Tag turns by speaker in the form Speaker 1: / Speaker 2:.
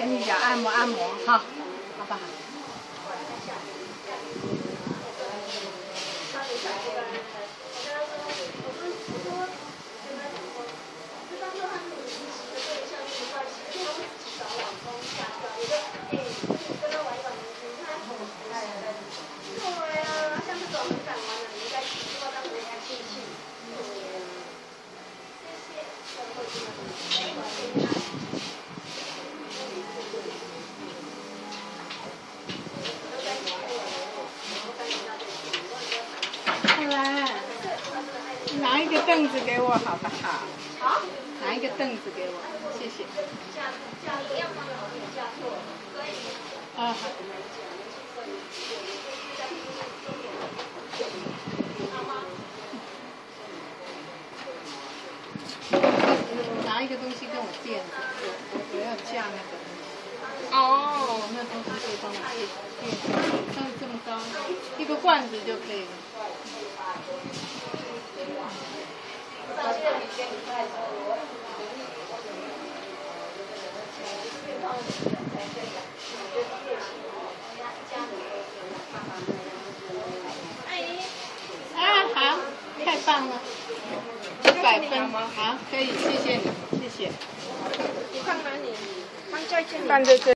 Speaker 1: 按摩按摩。哈，好不好？后拿一个凳子给我好不好？
Speaker 2: 好，
Speaker 1: 拿一个凳子给我，谢谢。啊，好。拿一个东西跟我垫着，我我要架那个东西。
Speaker 2: 哦，
Speaker 1: 那东西可以帮我垫垫，像这么高，一个罐子就可以了。啊，好，太棒了，一百分，好，可以，谢谢你，谢谢。
Speaker 2: 你放哪里？放在这里。
Speaker 1: 放在这。